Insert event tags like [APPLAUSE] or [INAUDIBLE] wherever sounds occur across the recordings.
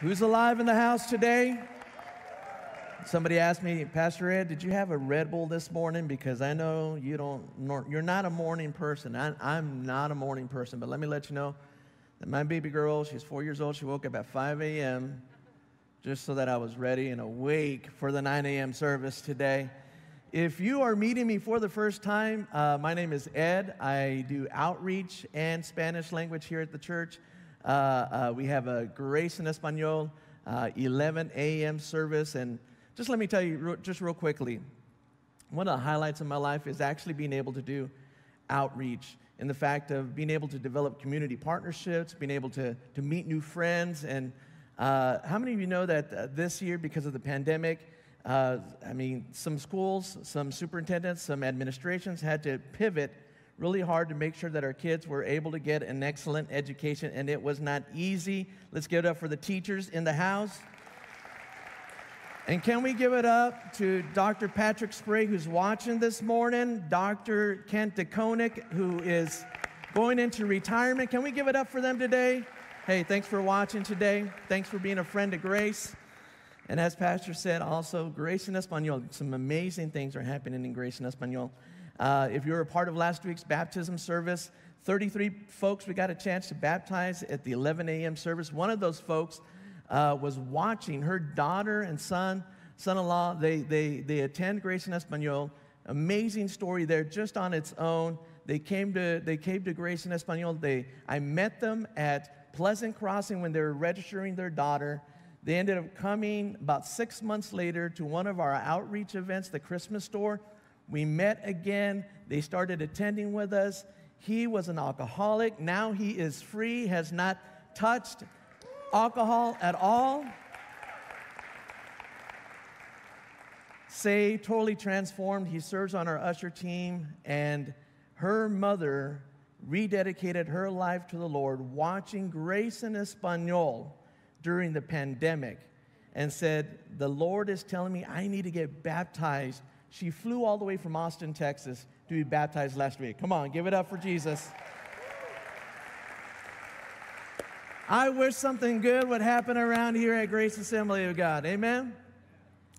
Who's alive in the house today? Somebody asked me, Pastor Ed, did you have a Red Bull this morning? Because I know you don't, you're not a morning person. I, am not a morning person, but let me let you know that my baby girl, she's four years old, she woke up at 5 a.m. just so that I was ready and awake for the 9 a.m. service today. If you are meeting me for the first time, uh, my name is Ed. I do outreach and Spanish language here at the church. Uh, uh, we have a Grace en Espanol, uh, 11 a.m. service. And just let me tell you, just real quickly, one of the highlights of my life is actually being able to do outreach and the fact of being able to develop community partnerships, being able to, to meet new friends. And uh, how many of you know that uh, this year, because of the pandemic, uh, I mean, some schools, some superintendents, some administrations had to pivot really hard to make sure that our kids were able to get an excellent education, and it was not easy. Let's give it up for the teachers in the house. And can we give it up to Dr. Patrick Sprague, who's watching this morning, Dr. Kent DeKoninck, who is going into retirement. Can we give it up for them today? Hey, thanks for watching today. Thanks for being a friend of Grace. And as Pastor said, also, Grace in Espanol, some amazing things are happening in Grace in Espanol. Uh, if you were a part of last week's baptism service, 33 folks we got a chance to baptize at the 11 a.m. service. One of those folks uh, was watching her daughter and son, son-in-law. They, they, they attend Grace in Espanol. Amazing story there, just on its own. They came to, they came to Grace in Espanol. They, I met them at Pleasant Crossing when they were registering their daughter. They ended up coming about six months later to one of our outreach events, the Christmas store. We met again. They started attending with us. He was an alcoholic. Now he is free, has not touched alcohol at all. Say, totally transformed. He serves on our usher team, and her mother rededicated her life to the Lord, watching Grace in Espanol during the pandemic and said, The Lord is telling me I need to get baptized. She flew all the way from Austin, Texas to be baptized last week. Come on, give it up for Jesus. I wish something good would happen around here at Grace Assembly of God. Amen?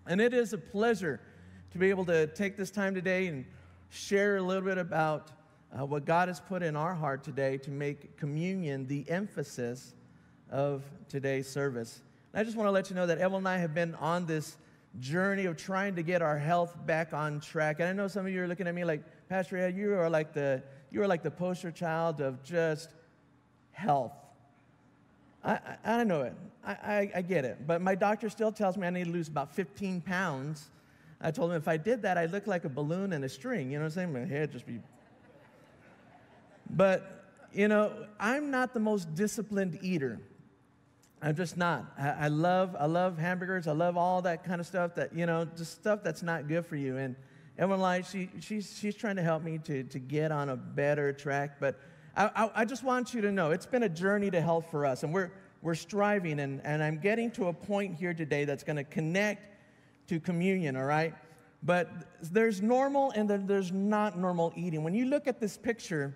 And it is a pleasure to be able to take this time today and share a little bit about uh, what God has put in our heart today to make communion the emphasis of today's service. And I just want to let you know that Evelyn and I have been on this journey of trying to get our health back on track. And I know some of you are looking at me like, Pastor Ed, you are like the, you are like the poster child of just health. I, I, I know it. I, I, I get it. But my doctor still tells me I need to lose about 15 pounds. I told him if I did that, I'd look like a balloon and a string. You know what I'm saying? My head just be. But, you know, I'm not the most disciplined eater. I'm just not. I, I, love, I love hamburgers. I love all that kind of stuff that, you know, just stuff that's not good for you. And Evelyn Light, she, she's, she's trying to help me to, to get on a better track. But I, I, I just want you to know it's been a journey to health for us. And we're, we're striving. And, and I'm getting to a point here today that's going to connect to communion, all right? But there's normal and there's not normal eating. When you look at this picture,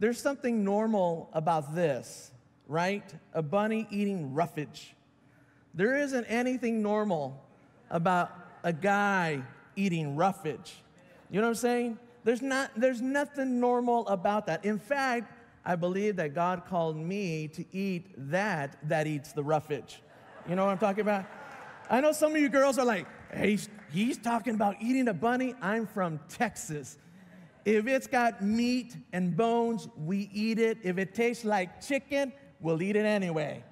there's something normal about this right? A bunny eating roughage. There isn't anything normal about a guy eating roughage. You know what I'm saying? There's, not, there's nothing normal about that. In fact, I believe that God called me to eat that that eats the roughage. You know what I'm talking about? I know some of you girls are like, hey, he's, he's talking about eating a bunny. I'm from Texas. If it's got meat and bones, we eat it. If it tastes like chicken, we'll eat it anyway.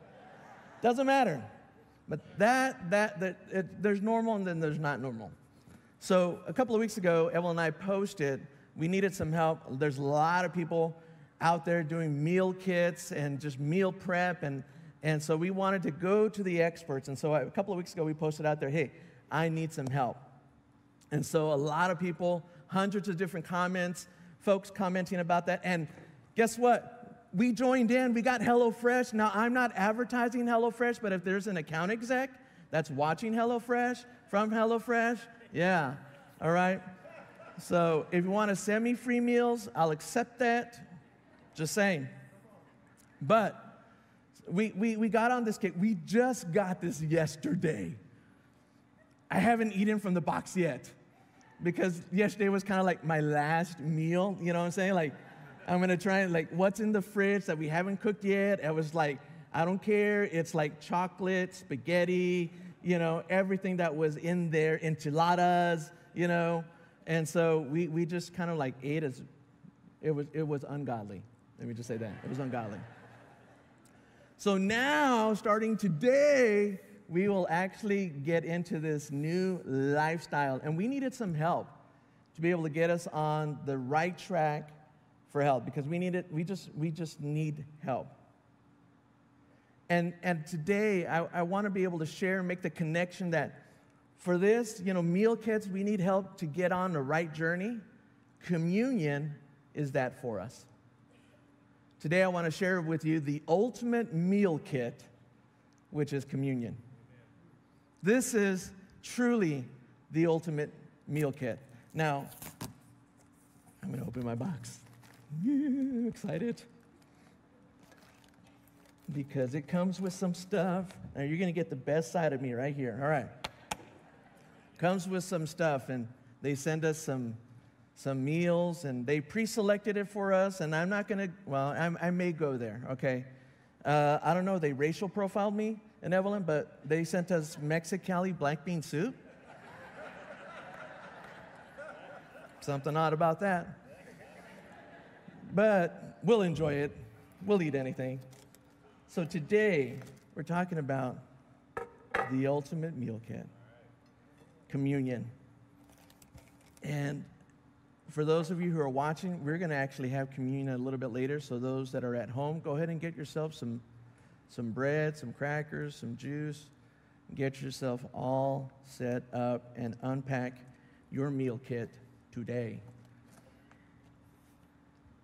Doesn't matter. But that, that, that it, there's normal and then there's not normal. So a couple of weeks ago, Evelyn and I posted, we needed some help. There's a lot of people out there doing meal kits and just meal prep. And, and so we wanted to go to the experts. And so a couple of weeks ago, we posted out there, hey, I need some help. And so a lot of people, hundreds of different comments, folks commenting about that. And guess what? We joined in, we got HelloFresh. Now, I'm not advertising HelloFresh, but if there's an account exec that's watching HelloFresh from HelloFresh, yeah, all right. So if you want to send me free meals, I'll accept that. Just saying. But we, we, we got on this cake. We just got this yesterday. I haven't eaten from the box yet because yesterday was kind of like my last meal. You know what I'm saying? Like, I'm gonna try and like, what's in the fridge that we haven't cooked yet? I was like, I don't care. It's like chocolate, spaghetti, you know, everything that was in there, enchiladas, you know. And so we, we just kind of like ate as it was, it was ungodly. Let me just say that. It was ungodly. So now, starting today, we will actually get into this new lifestyle. And we needed some help to be able to get us on the right track for help because we need it, we just, we just need help. And, and today, I, I want to be able to share and make the connection that for this, you know, meal kits, we need help to get on the right journey. Communion is that for us. Today, I want to share with you the ultimate meal kit, which is communion. This is truly the ultimate meal kit. Now, I'm going to open my box. Excited. Because it comes with some stuff. Now, you're going to get the best side of me right here. All right. Comes with some stuff, and they send us some some meals, and they pre-selected it for us. And I'm not gonna. Well, I'm, i may go there. Okay. Uh, I don't know. They racial profiled me in Evelyn, but they sent us Mexicali black bean soup. [LAUGHS] Something odd about that. But we'll enjoy it. We'll eat anything. So today, we're talking about the ultimate meal kit communion. And for those of you who are watching, we're going to actually have communion a little bit later. So those that are at home, go ahead and get yourself some, some bread, some crackers, some juice. Get yourself all set up and unpack your meal kit today.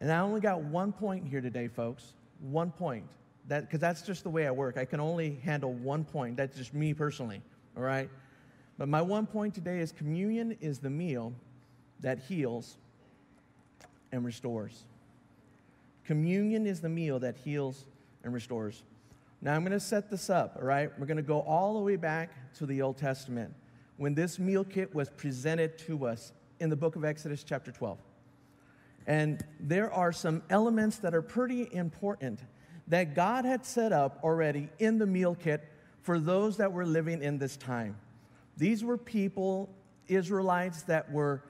And I only got one point here today, folks. One point. That because that's just the way I work. I can only handle one point. That's just me personally. All right. But my one point today is communion is the meal that heals and restores. Communion is the meal that heals and restores. Now I'm going to set this up, all right? We're going to go all the way back to the Old Testament when this meal kit was presented to us in the book of Exodus, chapter 12. And there are some elements that are pretty important that God had set up already in the meal kit for those that were living in this time. These were people, Israelites, that were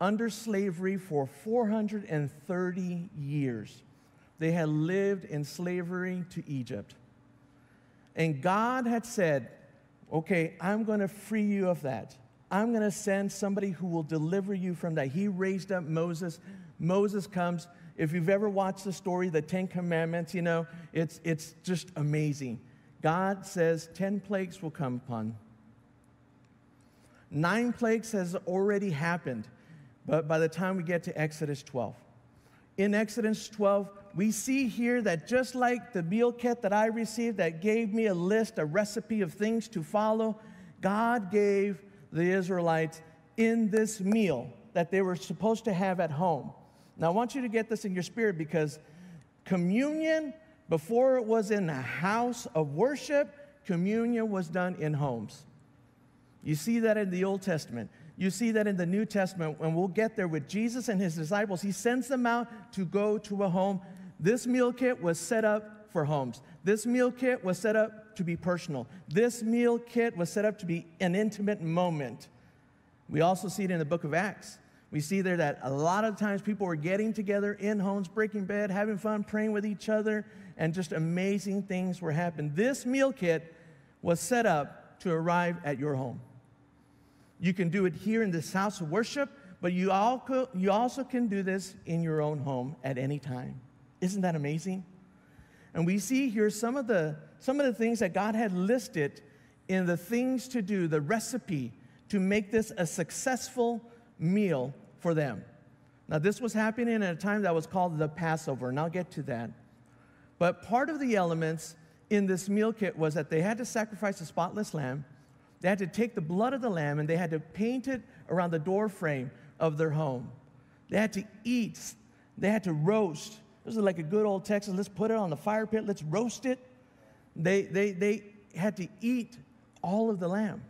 under slavery for 430 years. They had lived in slavery to Egypt. And God had said, Okay, I'm going to free you of that. I'm going to send somebody who will deliver you from that. He raised up Moses. Moses comes. If you've ever watched the story, the Ten Commandments, you know, it's, it's just amazing. God says 10 plagues will come upon. Nine plagues has already happened, but by the time we get to Exodus 12. In Exodus 12, we see here that just like the meal kit that I received that gave me a list, a recipe of things to follow, God gave the Israelites in this meal that they were supposed to have at home. Now, I want you to get this in your spirit because communion, before it was in a house of worship, communion was done in homes. You see that in the Old Testament. You see that in the New Testament. When we'll get there with Jesus and his disciples, he sends them out to go to a home. This meal kit was set up for homes. This meal kit was set up to be personal. This meal kit was set up to be an intimate moment. We also see it in the book of Acts. We see there that a lot of times people were getting together in homes, breaking bread, having fun, praying with each other, and just amazing things were happening. This meal kit was set up to arrive at your home. You can do it here in this house of worship, but you, all you also can do this in your own home at any time. Isn't that amazing? And we see here some of the, some of the things that God had listed in the things to do, the recipe to make this a successful meal for them. Now, this was happening at a time that was called the Passover, and I'll get to that. But part of the elements in this meal kit was that they had to sacrifice a spotless lamb, they had to take the blood of the lamb and they had to paint it around the door frame of their home. They had to eat, they had to roast. This is like a good old Texas, let's put it on the fire pit, let's roast it. They, they, they had to eat all of the lamb,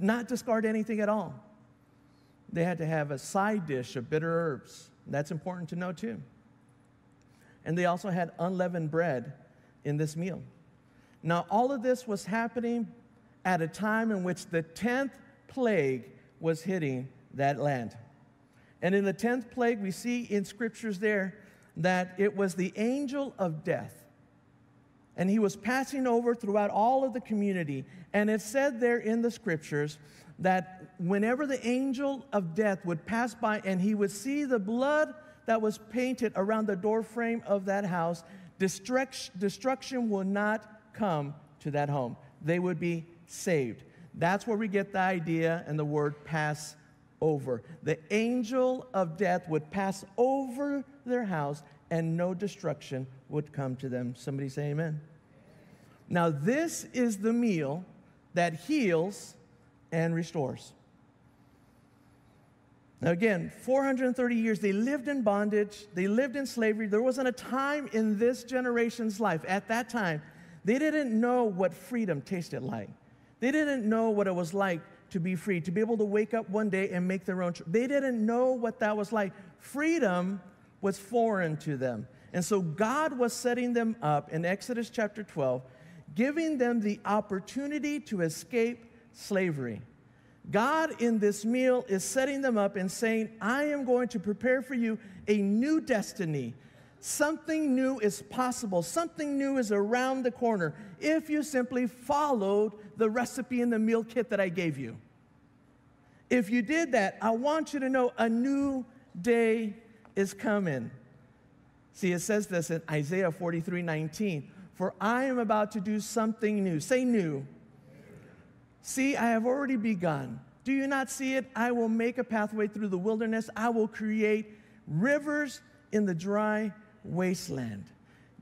not discard anything at all. They had to have a side dish of bitter herbs. That's important to know too. And they also had unleavened bread in this meal. Now, all of this was happening at a time in which the 10th plague was hitting that land. And in the 10th plague, we see in scriptures there that it was the angel of death. And he was passing over throughout all of the community. And it said there in the scriptures that whenever the angel of death would pass by and he would see the blood that was painted around the doorframe of that house, destruction will not come to that home. They would be saved. That's where we get the idea and the word pass over. The angel of death would pass over their house and no destruction would come to them. Somebody say amen. Now, this is the meal that heals and restores. Now, again, 430 years, they lived in bondage, they lived in slavery. There wasn't a time in this generation's life at that time, they didn't know what freedom tasted like. They didn't know what it was like to be free, to be able to wake up one day and make their own choice. They didn't know what that was like. Freedom was foreign to them. And so God was setting them up in Exodus chapter 12, giving them the opportunity to escape slavery. God in this meal is setting them up and saying, I am going to prepare for you a new destiny. Something new is possible. Something new is around the corner if you simply followed the recipe in the meal kit that I gave you. If you did that, I want you to know a new day is coming. See, it says this in Isaiah 43 19. For I am about to do something new. Say new. See, I have already begun. Do you not see it? I will make a pathway through the wilderness. I will create rivers in the dry wasteland.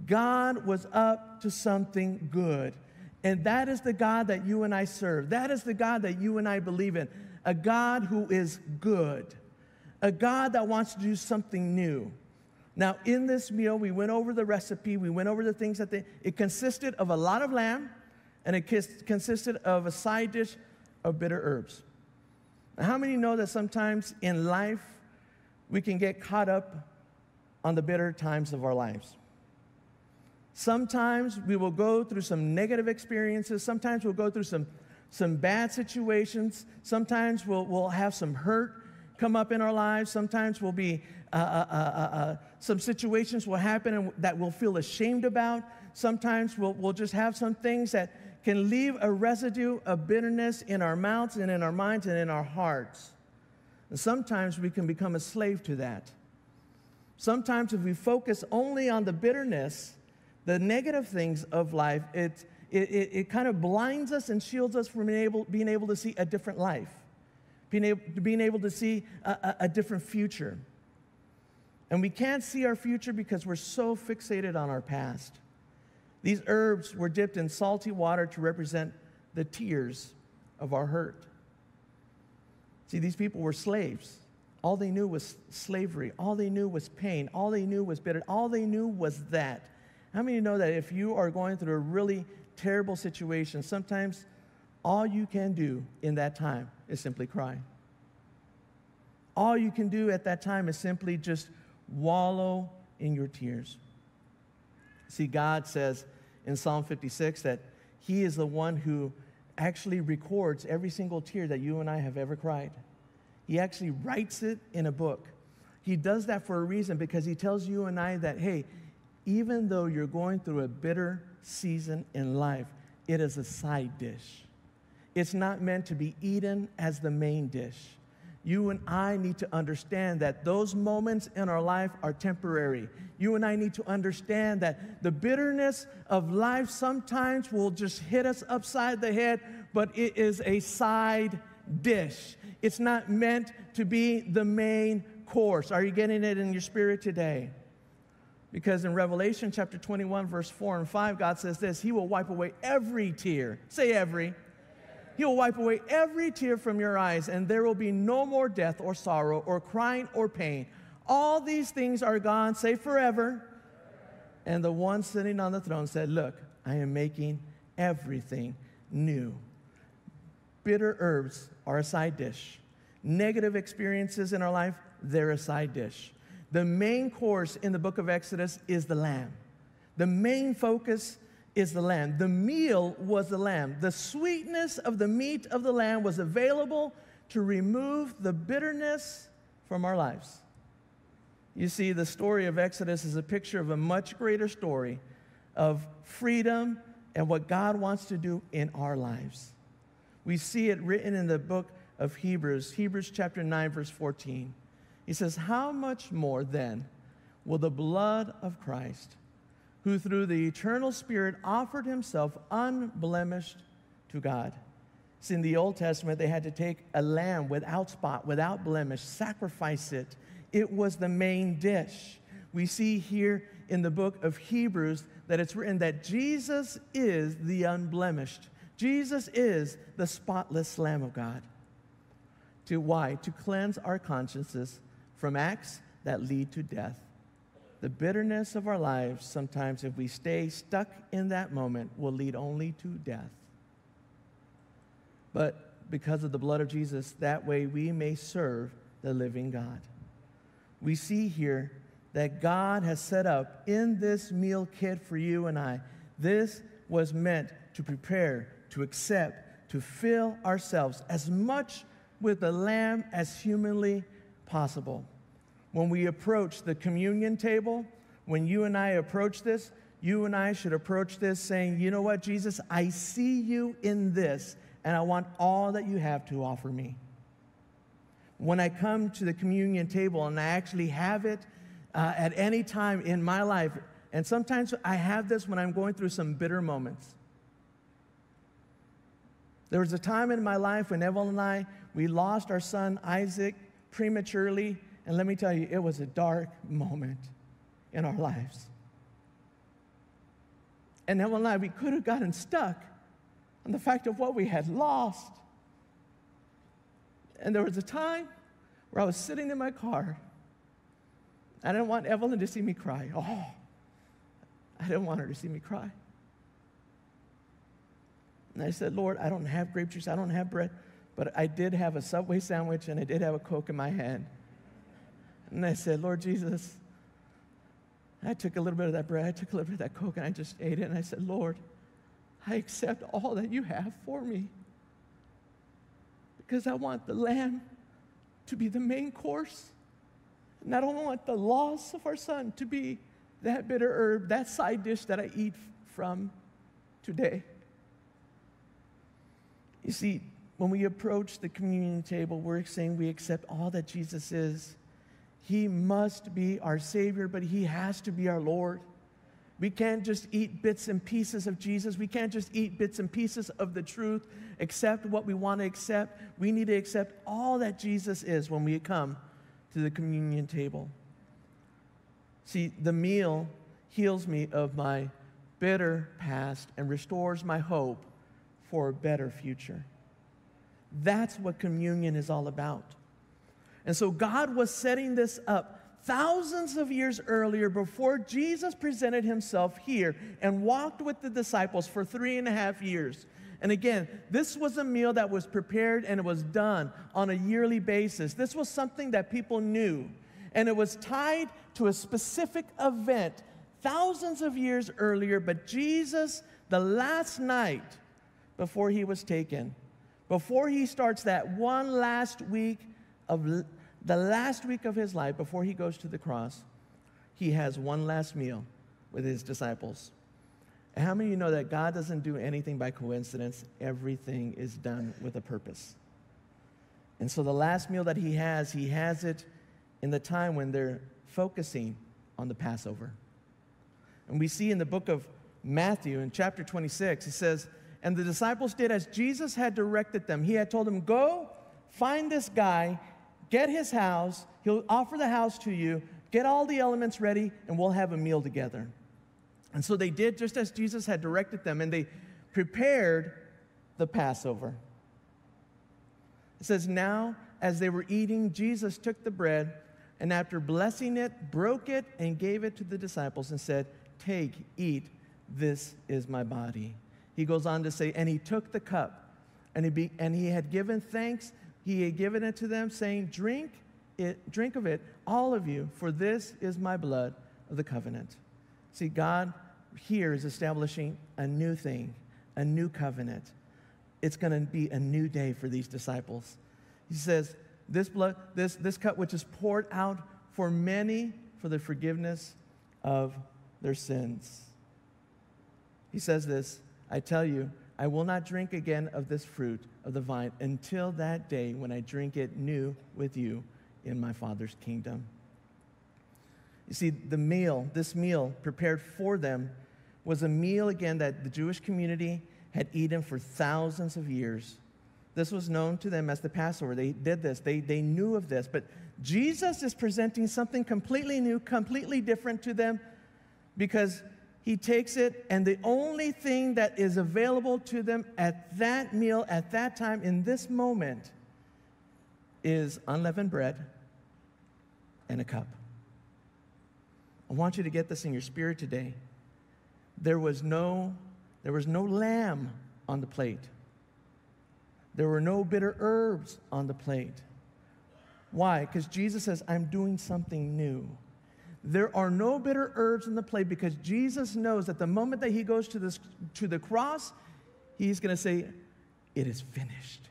God was up to something good. And that is the God that you and I serve. That is the God that you and I believe in. A God who is good. A God that wants to do something new. Now, in this meal, we went over the recipe, we went over the things that they, it consisted of a lot of lamb, and it consisted of a side dish of bitter herbs. Now, how many know that sometimes in life we can get caught up on the bitter times of our lives? Sometimes we will go through some negative experiences. Sometimes we'll go through some, some bad situations. Sometimes we'll, we'll have some hurt come up in our lives. Sometimes we'll be, uh, uh, uh, uh, uh some situations will happen and that we'll feel ashamed about. Sometimes we'll, we'll just have some things that can leave a residue of bitterness in our mouths and in our minds and in our hearts. And sometimes we can become a slave to that. Sometimes, if we focus only on the bitterness, the negative things of life, it, it, it, it kind of blinds us and shields us from being able, being able to see a different life, being able, being able to see a, a, a different future. And we can't see our future because we're so fixated on our past. These herbs were dipped in salty water to represent the tears of our hurt. See, these people were slaves. All they knew was slavery. All they knew was pain. All they knew was bitter. All they knew was that. How many know that if you are going through a really terrible situation, sometimes all you can do in that time is simply cry? All you can do at that time is simply just wallow in your tears. See, God says in Psalm 56 that He is the one who actually records every single tear that you and I have ever cried. He actually writes it in a book. He does that for a reason because He tells you and I that, hey, even though you're going through a bitter season in life, it is a side dish. It's not meant to be eaten as the main dish you and I need to understand that those moments in our life are temporary. You and I need to understand that the bitterness of life sometimes will just hit us upside the head, but it is a side dish. It's not meant to be the main course. Are you getting it in your spirit today? Because in Revelation chapter 21, verse 4 and 5, God says this He will wipe away every tear. Say every he will wipe away every tear from your eyes, and there will be no more death or sorrow or crying or pain. All these things are gone, say forever. And the one sitting on the throne said, Look, I am making everything new. Bitter herbs are a side dish. Negative experiences in our life, they're a side dish. The main course in the book of Exodus is the lamb. The main focus is the lamb. The meal was the lamb. The sweetness of the meat of the lamb was available to remove the bitterness from our lives. You see, the story of Exodus is a picture of a much greater story of freedom and what God wants to do in our lives. We see it written in the book of Hebrews, Hebrews chapter 9, verse 14. He says, How much more then will the blood of Christ, who through the eternal Spirit offered himself unblemished to God? See, in the Old Testament, they had to take a lamb without spot, without blemish, sacrifice it. It was the main dish. We see here in the book of Hebrews that it's written that Jesus is the unblemished. Jesus is the spotless Lamb of God. To why? To cleanse our consciences from acts that lead to death. The bitterness of our lives, sometimes, if we stay stuck in that moment, will lead only to death. But because of the blood of Jesus, that way we may serve the living God. We see here that God has set up in this meal kit for you and I. This was meant to prepare, to accept, to fill ourselves as much with the Lamb as humanly possible. When we approach the communion table, when you and I approach this, you and I should approach this saying, You know what, Jesus, I see you in this and I want all that you have to offer me. When I come to the communion table and I actually have it uh, at any time in my life, and sometimes I have this when I'm going through some bitter moments. There was a time in my life when Evelyn and I, we lost our son Isaac prematurely, and let me tell you, it was a dark moment in our lives. And that one I, we could have gotten stuck on the fact of what we had lost. And there was a time where I was sitting in my car. I didn't want Evelyn to see me cry. Oh, I didn't want her to see me cry. And I said, Lord, I don't have grape juice, I don't have bread, but I did have a Subway sandwich and I did have a Coke in my hand. And I said, Lord Jesus, I took a little bit of that bread, I took a little bit of that Coke, and I just ate it. And I said, Lord, I accept all that you have for me because I want the lamb to be the main course. And I don't want the loss of our son to be that bitter herb, that side dish that I eat from today. You see, when we approach the communion table, we're saying we accept all that Jesus is. He must be our Savior, but He has to be our Lord. We can't just eat bits and pieces of Jesus. We can't just eat bits and pieces of the truth, accept what we want to accept. We need to accept all that Jesus is when we come to the communion table. See, the meal heals me of my bitter past and restores my hope for a better future. That's what communion is all about. And so God was setting this up thousands of years earlier, before Jesus presented himself here and walked with the disciples for three and a half years. And again, this was a meal that was prepared and it was done on a yearly basis. This was something that people knew, and it was tied to a specific event thousands of years earlier. But Jesus, the last night before he was taken, before he starts that one last week of the last week of his life before he goes to the cross, he has one last meal with his disciples. And how many of you know that God doesn't do anything by coincidence? Everything is done with a purpose. And so the last meal that he has, he has it in the time when they're focusing on the Passover. And we see in the book of Matthew in chapter 26, it says, And the disciples did as Jesus had directed them. He had told them, Go find this guy get his house, he'll offer the house to you, get all the elements ready, and we'll have a meal together. And so they did just as Jesus had directed them, and they prepared the Passover. It says, Now, as they were eating, Jesus took the bread, and after blessing it, broke it, and gave it to the disciples, and said, Take, eat. This is my body. He goes on to say, And he took the cup, and he, be, and he had given thanks. He had given it to them, saying, Drink it, drink of it, all of you, for this is my blood of the covenant. See, God here is establishing a new thing, a new covenant. It's going to be a new day for these disciples. He says, This blood, this, this cup which is poured out for many for the forgiveness of their sins. He says this I tell you, I will not drink again of this fruit of the vine until that day when I drink it new with you in my Father's kingdom. You see, the meal, this meal prepared for them, was a meal again that the Jewish community had eaten for thousands of years. This was known to them as the Passover. They did this, they, they knew of this. But Jesus is presenting something completely new, completely different to them because he takes it, and the only thing that is available to them at that meal, at that time, in this moment, is unleavened bread and a cup. I want you to get this in your spirit today. There was no, there was no lamb on the plate. There were no bitter herbs on the plate. Why? Because Jesus says, I'm doing something new. There are no bitter herbs in the plate because Jesus knows that the moment that he goes to, this, to the cross, he's going to say, It is finished.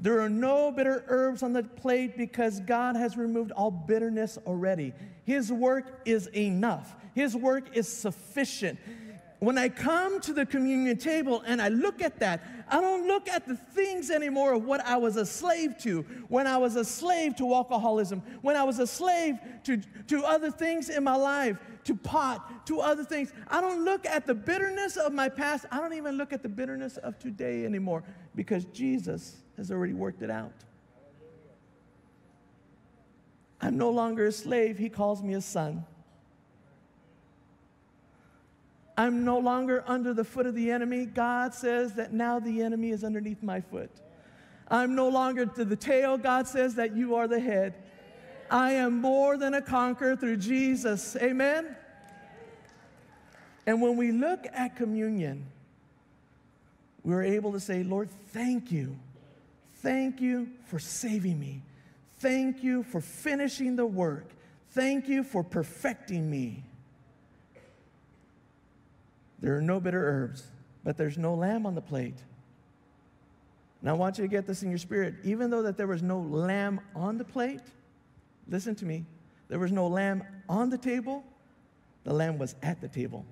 There are no bitter herbs on the plate because God has removed all bitterness already. His work is enough, His work is sufficient when I come to the communion table and I look at that, I don't look at the things anymore of what I was a slave to. When I was a slave to alcoholism, when I was a slave to, to other things in my life, to pot, to other things. I don't look at the bitterness of my past. I don't even look at the bitterness of today anymore because Jesus has already worked it out. I'm no longer a slave, He calls me a son. I'm no longer under the foot of the enemy. God says that now the enemy is underneath my foot. I'm no longer to the tail. God says that you are the head. I am more than a conqueror through Jesus. Amen? And when we look at communion, we're able to say, Lord, thank you. Thank you for saving me. Thank you for finishing the work. Thank you for perfecting me. There are no bitter herbs, but there's no lamb on the plate. Now I want you to get this in your spirit. Even though that there was no lamb on the plate, listen to me. There was no lamb on the table. The lamb was at the table.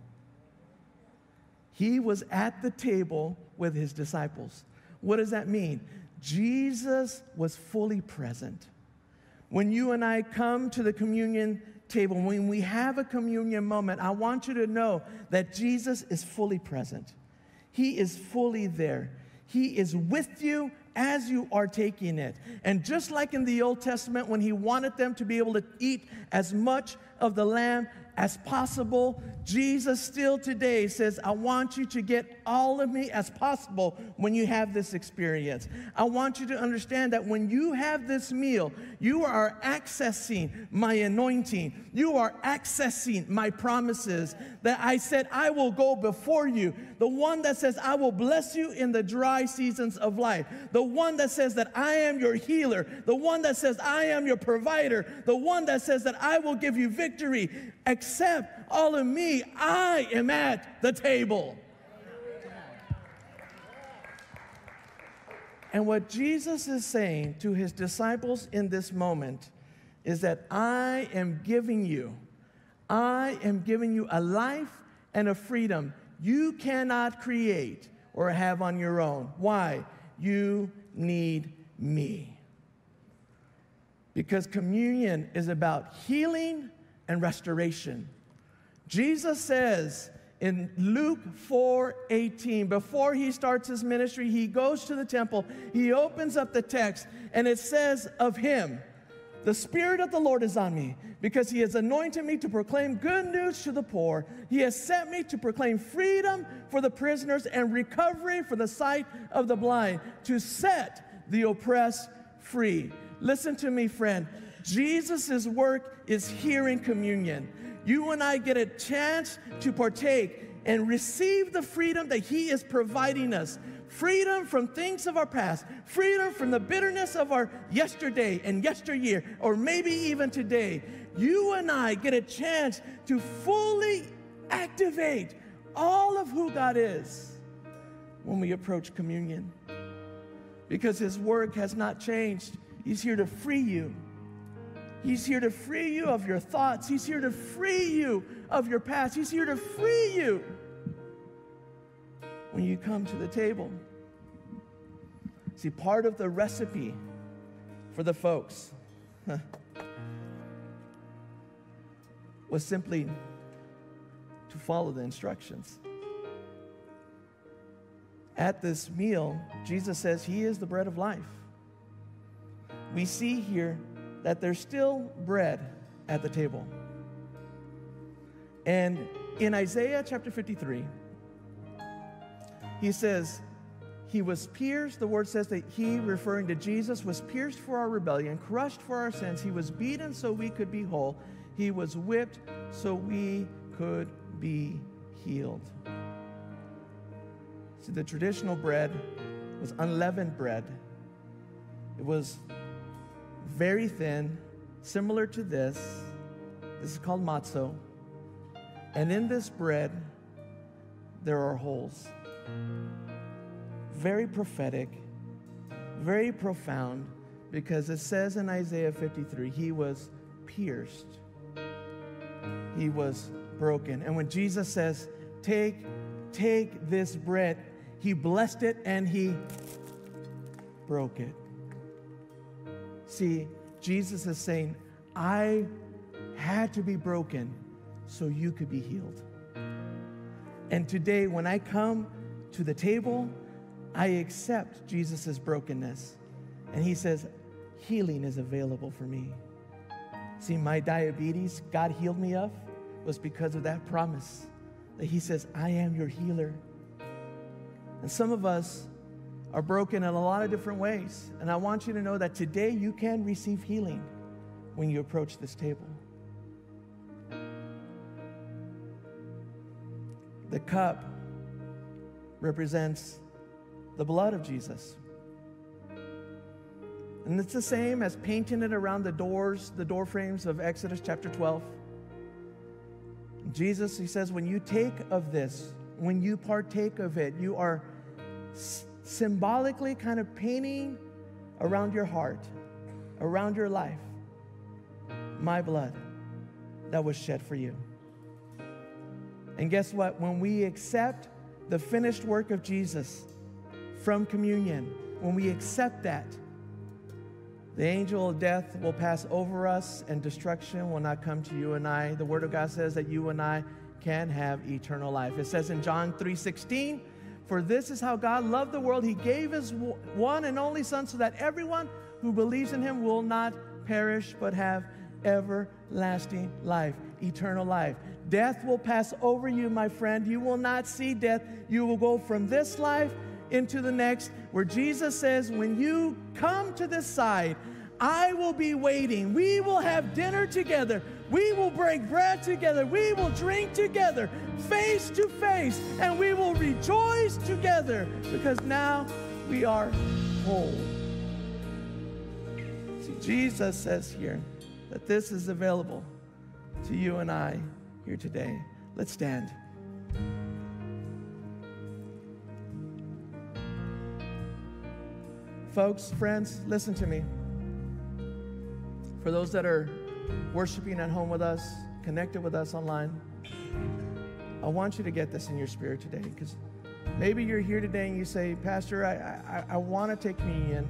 He was at the table with his disciples. What does that mean? Jesus was fully present. When you and I come to the communion table, when we have a communion moment, I want you to know that Jesus is fully present. He is fully there. He is with you as you are taking it. And just like in the Old Testament, when he wanted them to be able to eat as much of the lamb as possible. Jesus still today says, I want you to get all of me as possible when you have this experience. I want you to understand that when you have this meal, you are accessing my anointing. You are accessing my promises that I said, I will go before you. The one that says, I will bless you in the dry seasons of life. The one that says that I am your healer. The one that says, I am your provider. The one that says that I will give you victory accept all of me, I am at the table. And what Jesus is saying to his disciples in this moment is that I am giving you, I am giving you a life and a freedom you cannot create or have on your own. Why? You need me. Because communion is about healing and restoration. Jesus says in Luke 4 18, before he starts his ministry, he goes to the temple, he opens up the text, and it says of him, The Spirit of the Lord is on me because he has anointed me to proclaim good news to the poor. He has sent me to proclaim freedom for the prisoners and recovery for the sight of the blind, to set the oppressed free. Listen to me, friend. Jesus' work is here in communion. you and I get a chance to partake and receive the freedom that He is providing us freedom from things of our past, freedom from the bitterness of our yesterday and yesteryear, or maybe even today. You and I get a chance to fully activate all of who God is when we approach communion. Because His work has not changed. He's here to free you. He's here to free you of your thoughts. He's here to free you of your past. He's here to free you when you come to the table. See, part of the recipe for the folks was simply to follow the instructions. At this meal, Jesus says he is the bread of life. We see here that there's still bread at the table. And in Isaiah chapter 53, he says, He was pierced. The word says that He, referring to Jesus, was pierced for our rebellion, crushed for our sins. He was beaten so we could be whole. He was whipped so we could be healed. See, the traditional bread was unleavened bread. It was very thin, similar to this. This is called matzo. And in this bread, there are holes very prophetic, very profound, because it says in Isaiah 53 he was pierced, he was broken. And when Jesus says, Take, take this bread, he blessed it and he broke it. See, Jesus is saying, I had to be broken so you could be healed. And today, when I come to the table, I accept Jesus' brokenness. And he says, healing is available for me. See, my diabetes, God healed me of, was because of that promise that he says, I am your healer. And some of us are broken in a lot of different ways. And I want you to know that today you can receive healing when you approach this table. The cup represents the blood of Jesus. And it's the same as painting it around the doors, the door frames of Exodus chapter 12. Jesus, he says, when you take of this, when you partake of it, you are symbolically kind of painting around your heart, around your life, my blood that was shed for you. And guess what? When we accept the finished work of Jesus from communion, when we accept that, the angel of death will pass over us and destruction will not come to you and I. The word of God says that you and I can have eternal life. It says in John 3:16, "For this is how God loved the world, he gave his one and only son so that everyone who believes in him will not perish but have everlasting life, eternal life. Death will pass over you, my friend. You will not see death. You will go from this life into the next, where Jesus says, When you come to this side, I will be waiting. We will have dinner together. We will break bread together. We will drink together, face to face, and we will rejoice together because now we are whole. See, Jesus says here that this is available to you and I here today. Let's stand. Folks, friends, listen to me. For those that are worshiping at home with us, connected with us online, I want you to get this in your spirit today because maybe you're here today and you say, Pastor, I, I, I want to take me in.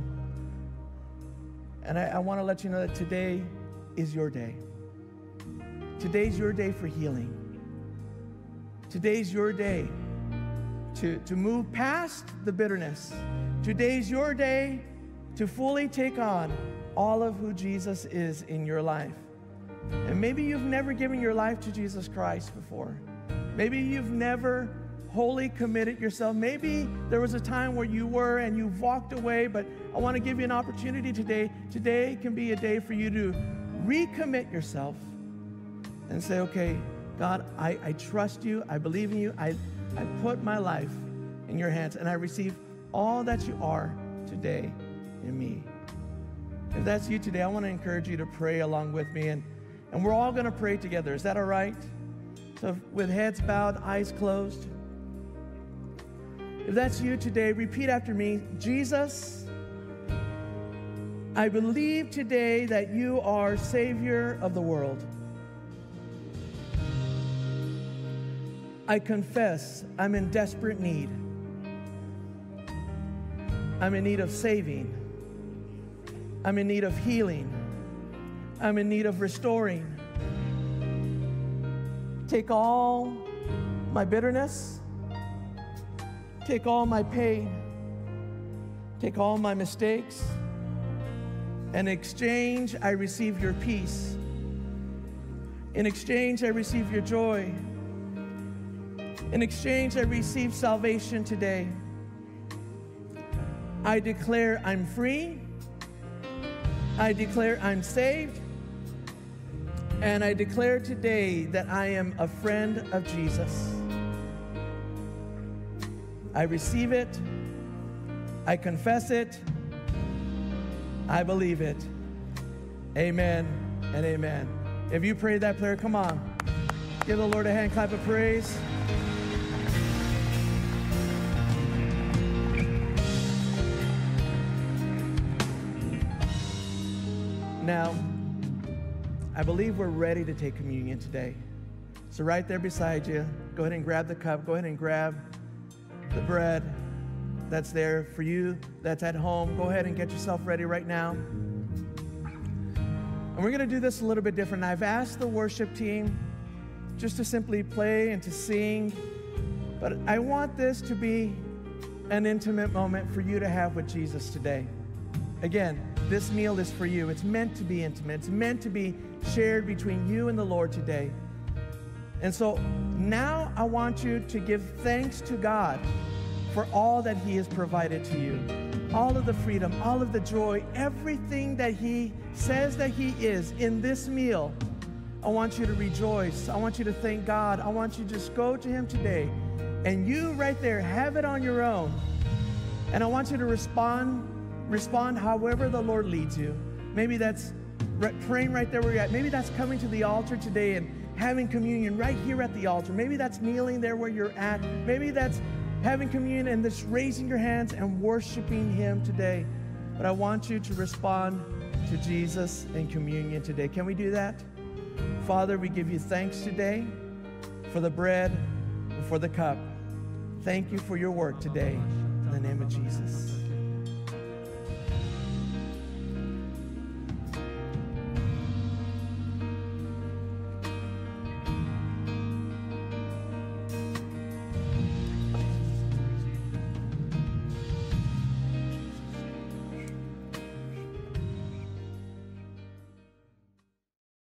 And I, I want to let you know that today is your day. Today's your day for healing. Today's your day to, to move past the bitterness. Today's your day to fully take on all of who Jesus is in your life. And maybe you've never given your life to Jesus Christ before. Maybe you've never wholly committed yourself. Maybe there was a time where you were and you walked away, but I want to give you an opportunity today. Today can be a day for you to recommit yourself and say, okay, God, I, I trust you. I believe in you. I, I put my life in your hands and I receive all that you are today in me. If that's you today, I want to encourage you to pray along with me and, and we're all going to pray together. Is that all right? So, with heads bowed, eyes closed. If that's you today, repeat after me Jesus, I believe today that you are Savior of the world. I confess I'm in desperate need. I'm in need of saving. I'm in need of healing. I'm in need of restoring. Take all my bitterness, take all my pain, take all my mistakes. In exchange, I receive your peace. In exchange, I receive your joy. In exchange, I receive salvation today. I declare I'm free. I declare I'm saved. And I declare today that I am a friend of Jesus. I receive it. I confess it. I believe it. Amen and amen. If you prayed that prayer, come on. Give the Lord a hand clap of praise. Now, I believe we're ready to take communion today. So, right there beside you, go ahead and grab the cup. Go ahead and grab the bread that's there for you that's at home. Go ahead and get yourself ready right now. And we're going to do this a little bit different. I've asked the worship team just to simply play and to sing, but I want this to be an intimate moment for you to have with Jesus today. Again, this meal is for you. It's meant to be intimate, it's meant to be shared between you and the Lord today. And so now I want you to give thanks to God for all that He has provided to you. All of the freedom, all of the joy, everything that He says that He is in this meal. I want you to rejoice. I want you to thank God. I want you to just go to Him today. And you right there have it on your own. And I want you to respond respond however the Lord leads you. Maybe that's praying right there where you're at. Maybe that's coming to the altar today and having communion right here at the altar. Maybe that's kneeling there where you're at. Maybe that's having communion and just raising your hands and worshiping Him today. But I want you to respond to Jesus in communion today. Can we do that? Father, we give you thanks today for the bread and for the cup. Thank you for your work today. In the name of Jesus.